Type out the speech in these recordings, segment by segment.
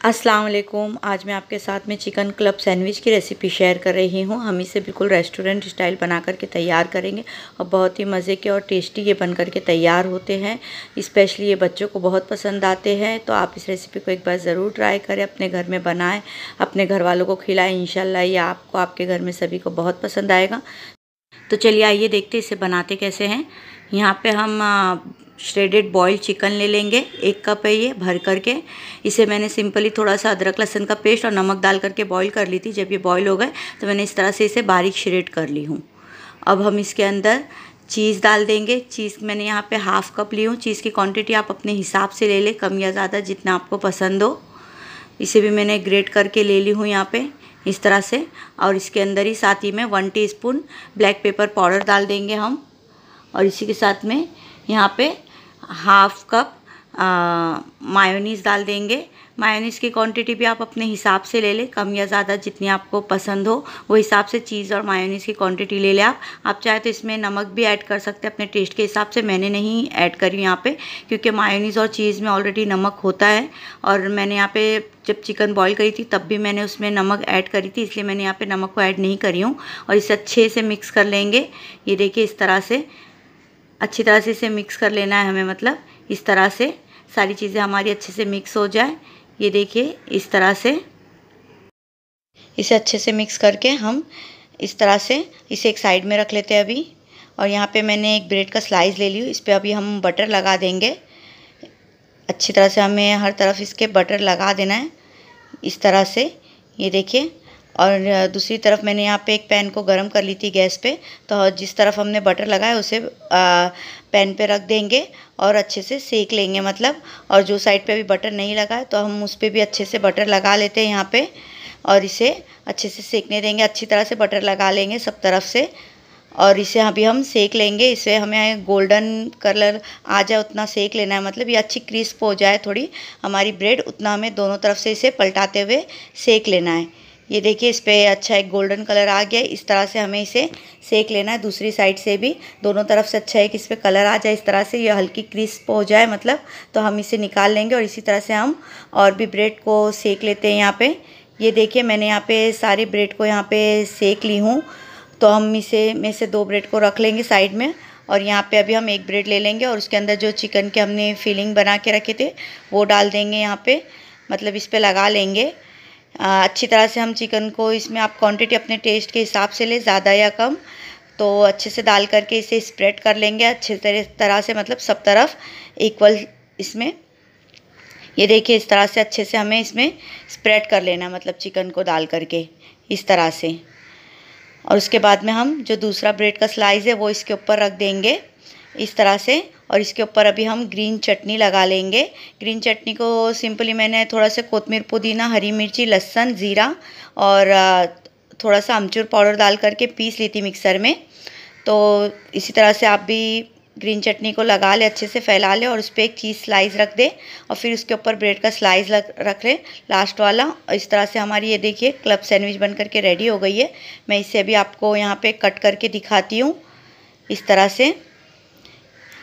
अस्सलाम वालेकुम आज मैं आपके साथ में चिकन क्लब सैंडविच की रेसिपी शेयर कर रही हूँ। हम इसे बिल्कुल रेस्टोरेंट स्टाइल बना करके तैयार करेंगे और बहुत ही मज़े के और टेस्टी ये बन करके तैयार होते हैं। स्पेशली ये बच्चों को बहुत पसंद आते हैं तो आप इस रेसिपी को एक बार ज़रूर ट्राई करें, अपने घर में बनाएँ, अपने घर वालों को खिलाएँ इन ये आपको आपके घर में सभी को बहुत पसंद आएगा। तो चलिए आइए देखते इसे बनाते कैसे हैं। यहाँ पर हम श्रेडेड बॉयल चिकन ले लेंगे, एक कप है ये, भर करके। इसे मैंने सिंपली थोड़ा सा अदरक, लहसन का पेस्ट और नमक डाल करके बॉईल कर ली थी। जब ये बॉईल हो गए तो मैंने इस तरह से इसे बारीक श्रेड कर ली हूँ। अब हम इसके अंदर चीज़ डाल देंगे। चीज़ मैंने यहाँ पे हाफ़ कप ली हूँ। चीज़ की क्वांटिटी आप अपने हिसाब से ले लें, कम या ज़्यादा, जितना आपको पसंद हो। इसे भी मैंने ग्रेट करके ले ली हूँ यहाँ पे, इस तरह से। और इसके अंदर ही साथ ही में one teaspoon black pepper powder डाल देंगे हम। और इसी के साथ में यहाँ पे हाफ़ कप मायोनीज़ डाल देंगे। मायोनीज़ की क्वांटिटी भी आप अपने हिसाब से ले लें। कम या ज़्यादा जितनी आपको पसंद हो, वो हिसाब से चीज़ और मायोनीज़ की क्वांटिटी ले लें आप। आप चाहे तो इसमें नमक भी ऐड कर सकते हैं। अपने टेस्ट के हिसाब से मैंने नहीं ऐड करी यहाँ पे, क्योंकि मायोनीज़ और चीज़ में ऑलरेडी नमक होता है। और मैंने यहाँ पे जब चिकन बॉईल करी थी, तब भी मैंने उसमें नमक ऐड करी थी, इसलिए मैंने यहाँ पर नमक को ऐड नहीं करी हूँ। और इसे अच्छे से मिक्स कर लेंगे। ये देखिए इस तरह से अच्छी तरह से इसे मिक्स कर लेना है हमें मतलब इस तरह से। सारी चीज़ें हमारी अच्छे से मिक्स हो जाए। ये देखिए, इस तरह से। इसे अच्छे से मिक्स करके हम इस तरह से इसे एक साइड में रख लेते हैं अभी। और यहाँ पे मैंने एक ब्रेड का स्लाइस ले ली, इस पर अभी हम बटर लगा देंगे। अच्छी तरह से हमें हर तरफ़ इसके बटर लगा देना है। इस तरह से, ये देखिए। और दूसरी तरफ़ मैंने यहाँ पे एक पैन को गर्म कर ली थी गैस पे तो जिस तरफ़ हमने बटर लगाया उसे पैन पे रख देंगे और अच्छे से सेक लेंगे मतलब और जो साइड पे भी बटर नहीं लगा है तो हम उस पर भी अच्छे से बटर लगा लेते हैं यहाँ पे, और इसे अच्छे से सेकने देंगे, अच्छी तरह से बटर लगा लेंगे सब तरफ़ से, और इसे अभी हम सेक लेंगे, इसे हमें गोल्डन कलर आ जाए उतना सेक लेना है मतलब ये अच्छी क्रिस्प हो जाए थोड़ी, हमारी ब्रेड उतना हमें दोनों तरफ़ से इसे पलटाते हुए सेक लेना है। ये देखिए, इस पर अच्छा एक गोल्डन कलर आ गया। इस तरह से हमें इसे सेक लेना है, दूसरी साइड से भी। दोनों तरफ़ से अच्छा है कि इस पर कलर आ जाए, इस तरह से ये हल्की क्रिस्प हो जाए मतलब। तो हम इसे निकाल लेंगे और इसी तरह से हम और भी ब्रेड को सेक लेते हैं यहाँ पे। ये देखिए, मैंने यहाँ पे सारे ब्रेड को यहाँ पे सेक ली हूँ। तो हम इसे, में से दो ब्रेड को रख लेंगे साइड में और यहाँ पे अभी हम एक ब्रेड ले लेंगे और उसके अंदर जो चिकन के हमने फीलिंग बना के रखे थे, वो डाल देंगे यहाँ पे। मतलब इस पर लगा लेंगे। अच्छी तरह से हम चिकन को इसमें आप क्वांटिटी अपने टेस्ट के हिसाब से ले, ज़्यादा या कम। तो अच्छे से डाल करके इसे स्प्रेड कर लेंगे, अच्छे तरह से मतलब सब तरफ़ इक्वल इसमें। ये देखिए, इस तरह से अच्छे से हमें इसमें स्प्रेड कर लेना मतलब चिकन को डाल करके, इस तरह से। और उसके बाद में हम जो दूसरा ब्रेड का स्लाइस है, वो इसके ऊपर रख देंगे, इस तरह से। और इसके ऊपर अभी हम ग्रीन चटनी लगा लेंगे। ग्रीन चटनी को सिंपली मैंने थोड़ा सा कोतमीर पुदीना, हरी मिर्ची, लहसन, ज़ीरा और थोड़ा सा अमचूर पाउडर डाल करके पीस ली थी मिक्सर में। तो इसी तरह से आप भी ग्रीन चटनी को लगा ले, अच्छे से फैला ले और उस पर एक चीज़ स्लाइस रख दे और फिर उसके ऊपर ब्रेड का स्लाइस रख ले, लास्ट वाला। और इस तरह से हमारी ये देखिए क्लब सैंडविच बन करके रेडी हो गई है। मैं इसे अभी आपको यहाँ पे कट करके दिखाती हूँ। इस तरह से।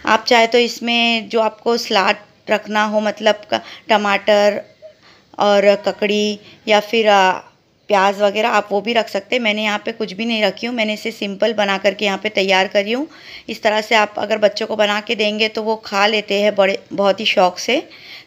आप चाहे तो इसमें जो आपको सलाद रखना हो मतलब टमाटर और ककड़ी या फिर प्याज वगैरह, आप वो भी रख सकते हैं। मैंने यहाँ पे कुछ भी नहीं रखी हूँ। मैंने इसे सिंपल बना करके यहाँ पे तैयार करी हूँ। इस तरह से आप अगर बच्चों को बना के देंगे तो वो खा लेते हैं, बड़े, बहुत ही शौक से।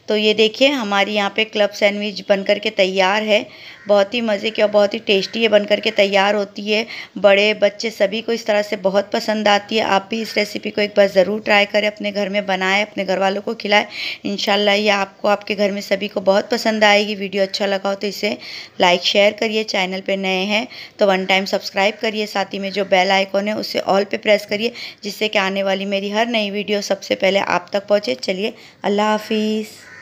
तो ये देखिए, हमारी यहाँ पे क्लब सैंडविच बन कर के तैयार है। बहुत ही मज़े की और बहुत ही टेस्टी है बन करके तैयार होती है। बड़े बच्चे सभी को इस तरह से बहुत पसंद आती है। आप भी इस रेसिपी को एक बार ज़रूर ट्राई करें, अपने घर में बनाएँ, अपने घर वालों को खिलाएँ। इन ये आपको आपके घर में सभी को बहुत पसंद आएगी। वीडियो अच्छा लगा हो तो इसे लाइक शेयर करिए। चैनल पर नए हैं तो वन टाइम सब्सक्राइब करिए। साथ ही में जो बेल आइकॉन है, उसे ऑल पे प्रेस करिए, जिससे कि आने वाली मेरी हर नई वीडियो सबसे पहले आप तक पहुँचे। चलिए, अल्लाह हाफिज़।